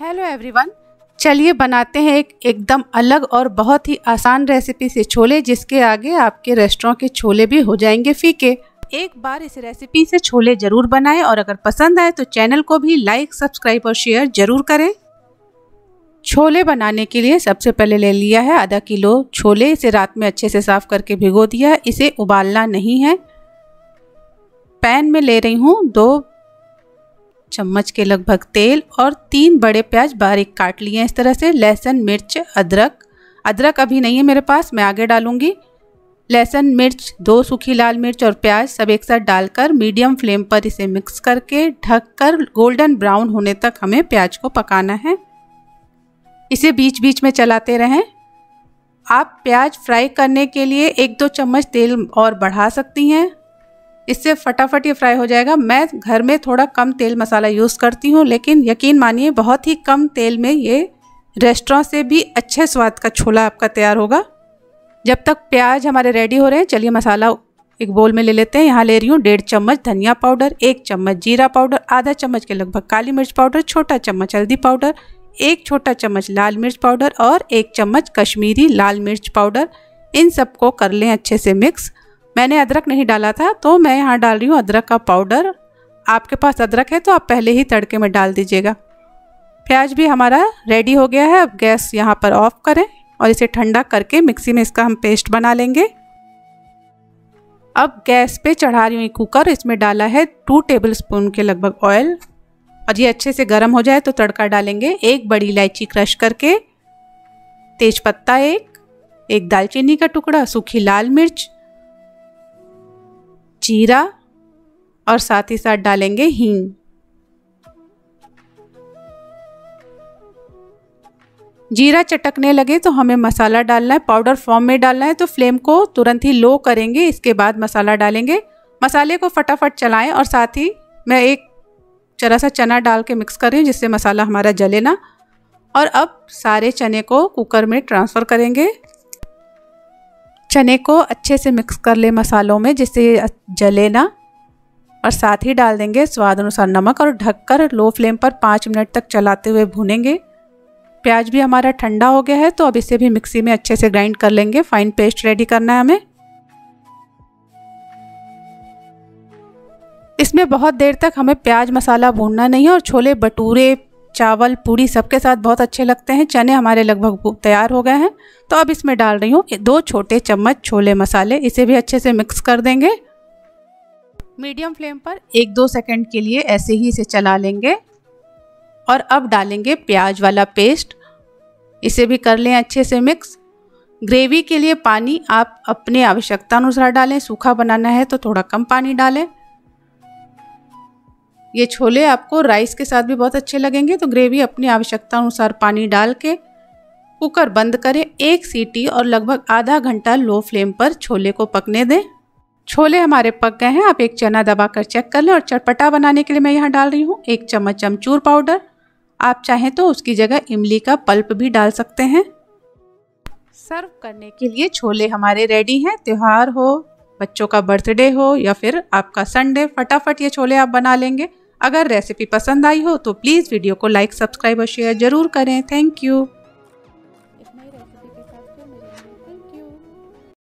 Hello everyone चलिए बनाते हैं एक एकदम अलग और बहुत ही आसान रेसिपी से छोले, जिसके आगे आपके रेस्टोरेंट के छोले भी हो जाएँगे फीके। एक बार इस रेसिपी से छोले ज़रूर बनाएँ और अगर पसंद आए तो चैनल को भी लाइक सब्सक्राइब और शेयर ज़रूर करें। छोले बनाने के लिए सबसे पहले ले लिया है आधा किलो छोले। इसे रात में अच्छे से साफ़ करके भिगो दिया इसे उबालना नहीं है। पैन में ले रही हूँ दो चम्मच के लगभग तेल और तीन बड़े प्याज बारीक काट लिए इस तरह से लहसुन, मिर्च, अदरक। अदरक अभी नहीं है मेरे पास, मैं आगे डालूँगी। लहसुन, मिर्च, दो सूखी लाल मिर्च और प्याज सब एक साथ डालकर मीडियम फ्लेम पर इसे मिक्स करके ढककर गोल्डन ब्राउन होने तक हमें प्याज को पकाना है। इसे बीच बीच में चलाते रहें। आप प्याज फ्राई करने के लिए एक दो चम्मच तेल और बढ़ा सकती हैं। इससे फटाफट ये फ्राई हो जाएगा। मैं घर में थोड़ा कम तेल मसाला यूज़ करती हूँ, लेकिन यकीन मानिए, बहुत ही कम तेल में ये रेस्टोरेंट से भी अच्छे स्वाद का छोला आपका तैयार होगा। जब तक प्याज हमारे रेडी हो रहे हैं, चलिए मसाला एक बोल में ले लेते हैं। यहाँ ले रही हूँ डेढ़ चम्मच धनिया पाउडर एक चम्मच जीरा पाउडर आधा चम्मच के लगभग काली मिर्च पाउडर छोटा चम्मच हल्दी पाउडर एक छोटा चम्मच लाल मिर्च पाउडर और एक चम्मच कश्मीरी लाल मिर्च पाउडर इन सबको कर लें अच्छे से मिक्स मैंने अदरक नहीं डाला था तो मैं यहाँ डाल रही हूँ अदरक का पाउडर। आपके पास अदरक है तो आप पहले ही तड़के में डाल दीजिएगा। प्याज भी हमारा रेडी हो गया है, अब गैस यहाँ पर ऑफ़ करें और इसे ठंडा करके मिक्सी में इसका हम पेस्ट बना लेंगे। अब गैस पे चढ़ा रही हूँ कुकर इसमें डाला है टू टेबल स्पून के लगभग ऑयल और ये अच्छे से गर्म हो जाए तो तड़का डालेंगे एक बड़ी इलायची क्रश करके। तेज पत्ता एक एक दालचीनी का टुकड़ा, सूखी लाल मिर्च जीरा और साथ ही साथ डालेंगे हींग। जीरा चटकने लगे तो हमें मसाला डालना है, पाउडर फॉर्म में डालना है तो फ्लेम को तुरंत ही लो करेंगे, इसके बाद मसाला डालेंगे। मसाले को फटाफट चलाएँ और साथ ही मैं एक जरा सा चना डाल के मिक्स कर रही हूँ, जिससे मसाला हमारा जले ना। और अब सारे चने को कुकर में ट्रांसफ़र करेंगे। चने को अच्छे से मिक्स कर ले मसालों में, जिससे जले ना। और साथ ही डाल देंगे स्वाद अनुसार नमक और ढककर लो फ्लेम पर पाँच मिनट तक चलाते हुए भूनेंगे। प्याज भी हमारा ठंडा हो गया है तो अब इसे भी मिक्सी में अच्छे से ग्राइंड कर लेंगे। फाइन पेस्ट रेडी करना है हमें। इसमें बहुत देर तक हमें प्याज मसाला भूनना नहीं है और छोले भटूरे चावल, पूड़ी सबके साथ बहुत अच्छे लगते हैं। चने हमारे लगभग तैयार हो गए हैं। तो अब इसमें डाल रही हूँ दो छोटे चम्मच छोले मसाले। इसे भी अच्छे से मिक्स कर देंगे। मीडियम फ्लेम पर एक दो सेकंड के लिए ऐसे ही इसे चला लेंगे। और अब डालेंगे प्याज वाला पेस्ट। इसे भी कर लें अच्छे से मिक्स। ग्रेवी के लिए पानी आप अपने आवश्यकता अनुसार डालें। सूखा बनाना है तो थोड़ा कम पानी डालें। ये छोले आपको राइस के साथ भी बहुत अच्छे लगेंगे तो ग्रेवी अपनी आवश्यकता अनुसार पानी डाल के कुकर बंद करें। एक सीटी और लगभग आधा घंटा लो फ्लेम पर छोले को पकने दें। छोले हमारे पक गए हैं, आप एक चना दबाकर चेक कर लें और चटपटा बनाने के लिए मैं यहाँ डाल रही हूँ एक चम्मच अमचूर पाउडर आप चाहें तो उसकी जगह इमली का पल्प भी डाल सकते हैं। सर्व करने के लिए छोले हमारे रेडी हैं, त्यौहार हो, बच्चों का बर्थडे हो या फिर आपका संडे फटाफट ये छोले आप बना लेंगे। अगर रेसिपी पसंद आई हो तो प्लीज़ वीडियो को लाइक सब्सक्राइब और शेयर ज़रूर करें. Thank you